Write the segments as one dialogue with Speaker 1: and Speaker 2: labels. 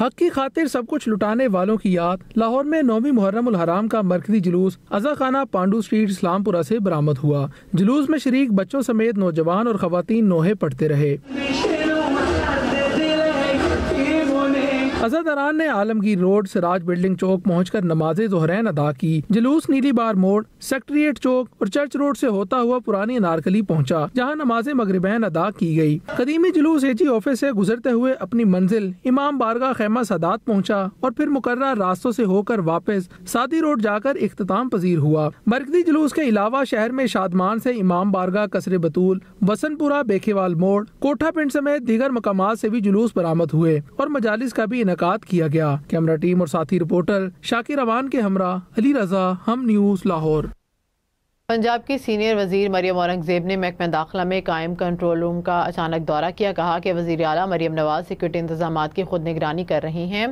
Speaker 1: حق کی خاطر سب کچھ لٹانے والوں کی یاد لاہور میں نومی محرم الحرام کا مرکزی جلوس ازا خانہ پانڈو سٹریٹ اسلام پورہ سے برآمد ہوا۔ جلوس میں شریک بچوں سمیت نوجوان اور خواتین نوحے پڑھتے رہے۔ ازادران نے عالمگیر روڈ سراج بلڈنگ چوک پہنچ کر نماز زہرین ادا کی۔ جلوس نیلی بار موڑ، سیکٹریٹ چوک اور چرچ روڈ سے ہوتا ہوا پرانی نارکلی پہنچا، جہاں نماز مغربین ادا کی گئی۔ قدیمی جلوس اے جی آفس سے گزرتے ہوئے اپنی منزل امام بارگاہ خیمہ سادات پہنچا اور پھر مقررہ راستوں سے ہو کر واپس سادی روڈ جا کر اختتام پذیر ہوا۔ مرکزی جلوس کے علاوہ شہر میں شادمان سے امام بارگاہ کسر بطول وسن پورہ بیکھیوال موڑ، کوٹھا پنڈ سمیت دیگر مقامات سے بھی جلوس برآمد ہوئے اور مجالس کا بھی انعقاد کیا گیا۔ کیمرہ ٹیم اور ساتھی رپورٹر شاکر امان کے ہمراہ علی رضا، ہم نیوز لاہور۔
Speaker 2: پنجاب کی سینئر وزیر مریم اورنگزیب نے محکمہ داخلہ میں قائم کنٹرول روم کا اچانک دورہ کیا، کہا کہ وزیر اعلیٰ مریم نواز سیکورٹی انتظامات کی خود نگرانی کر رہی ہیں۔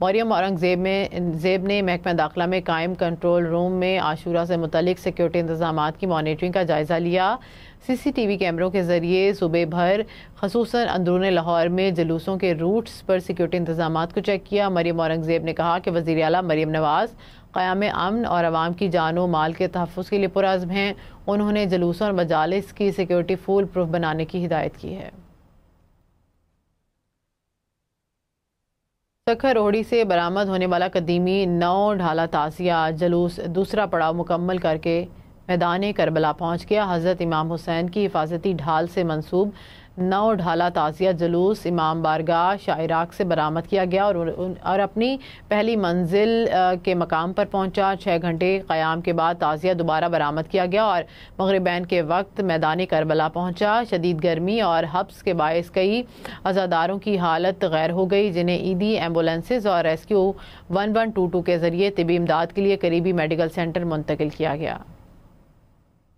Speaker 2: مریم اورنگزیب میں زیب نے محکمہ داخلہ میں قائم کنٹرول روم میں عاشورہ سے متعلق سیکورٹی انتظامات کی مانیٹرنگ کا جائزہ لیا۔ سی سی ٹی وی کیمروں کے ذریعے صوبے بھر، خصوصاً اندرون لاہور میں جلوسوں کے روٹس پر سیکورٹی انتظامات کو چیک کیا۔ مریم اورنگزیب نے کہا کہ وزیر اعلیٰ مریم نواز قیام امن اور عوام کی جان و مال کے تحفظ کے لیے پرعزم ہیں۔ انہوں نے جلوسوں اور مجالس کی سیکورٹی فول پروف بنانے کی ہدایت کی ہے۔ سکھر روڑی سے برآمد ہونے والا قدیمی نو ڈھالا تازیہ جلوس دوسرا پڑاؤ مکمل کر کے میدان کربلا پہنچ گیا۔ حضرت امام حسین کی حفاظتی ڈھال سے منسوب نو ڈھالا تازیہ جلوس امام بارگاہ شاعراق سے برآمد کیا گیا اور اور اپنی پہلی منزل کے مقام پر پہنچا۔ چھ گھنٹے قیام کے بعد تازیہ دوبارہ برآمد کیا گیا اور مغربین کے وقت میدان کربلا پہنچا۔ شدید گرمی اور حبس کے باعث کئی عزاداروں کی حالت غیر ہو گئی، جنہیں ایدی ایمبولینسز اور rescue one one two two کے ذریعے طبی امداد کے لیے قریبی میڈیکل سینٹر منتقل کیا گیا۔